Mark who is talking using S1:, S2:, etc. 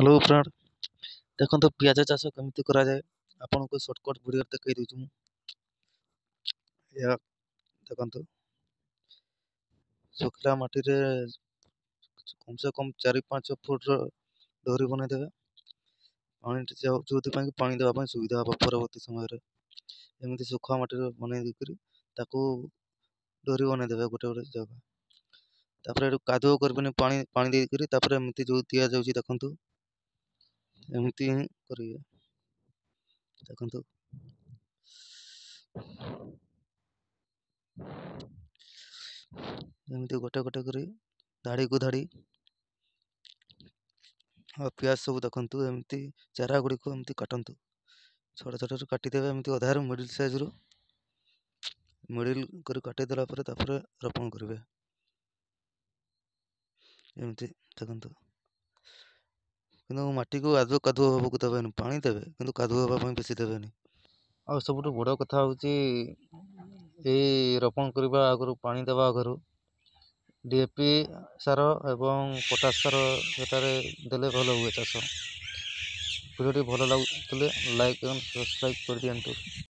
S1: hello friend ଦେଖନ୍ତୁ ପିଆଜ ଚାଷ କେମିତି କରାଯାଏ ଆପଣଙ୍କୁ ସର୍ଟକଟ୍ ଭିଡ଼ିଓ ଦେଖାଇ ଦେଉଛି ମୁଁ ଏହା ଦେଖନ୍ତୁ ଶୁଖିଲା ମାଟିରେ କମ୍ସେ କମ୍ ଚାରି ପାଞ୍ଚ ଫୁଟର ଡୋରି ବନେଇଦେବେ ପାଣି ଯେଉଁଥିପାଇଁ କି ପାଣି ଦେବା ପାଇଁ ସୁବିଧା ହେବ ପରବର୍ତ୍ତୀ ସମୟରେ ଏମିତି ଶୁଖୁଆ ମାଟିରେ ବନେଇ ଦେଇକରି ତାକୁ ଡୋରି ବନେଇଦେବେ ଗୋଟେ ଗୋଟେ ଜାଗା ତାପରେ ଏଠୁ କାଦୁଅ କରିବେନି ପାଣି ପାଣି ଦେଇକରି ତାପରେ ଏମିତି ଯେଉଁ ଦିଆଯାଉଛି ଦେଖନ୍ତୁ ଏମିତି ହିଁ କରିବେ ଦେଖନ୍ତୁ ଏମିତି ଗୋଟେ ଗୋଟେ କରି ଧାଡ଼ିକୁ ଧାଡ଼ି ଆଉ ପିଆଜ ସବୁ ଦେଖନ୍ତୁ ଏମିତି ଚାରା ଗୁଡ଼ିକୁ ଏମିତି କାଟନ୍ତୁ ଛୋଟ ଛୋଟରୁ କାଟିଦେବେ ଏମିତି ଅଧାରୁ ମିଡ଼ିଲ୍ ସାଇଜ୍ରୁ ମିଡ଼ିଲ୍ କରି କାଟିଦେଲା ପରେ ତାପରେ ରୋପଣ କରିବେ ଏମିତି ଦେଖନ୍ତୁ କିନ୍ତୁ ମାଟିକୁ ଆଦୌ କାଦୁଅ ହେବାକୁ ଦେବେନି ପାଣି ଦେବେ କିନ୍ତୁ କାଦୁଅ ହେବା ପାଇଁ ବେଶୀ ଦେବେନି ଆଉ ସବୁଠୁ ବଡ଼ କଥା ହେଉଛି ଏଇ ରୋପଣ କରିବା ଆଗରୁ ପାଣି ଦେବା ଆଗରୁ ଡି ଏ ପି ସାର ଏବଂ ପଟାସ୍ ସାର ସେଠାରେ ଦେଲେ ଭଲ ହୁଏ ଚାଷ ଫୁଲଟି ଭଲ ଲାଗୁଥିଲେ ଲାଇକ୍ ଏବଂ ସବସ୍କ୍ରାଇବ୍ କରିଦିଅନ୍ତୁ